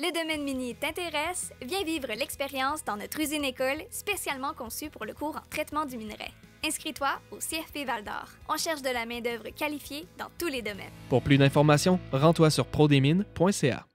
Le domaine minier t'intéresse? Viens vivre l'expérience dans notre usine-école spécialement conçue pour le cours en traitement du minerai. Inscris-toi au CFP Val d'Or. On cherche de la main-d'œuvre qualifiée dans tous les domaines. Pour plus d'informations, rends-toi sur prodemine.ca.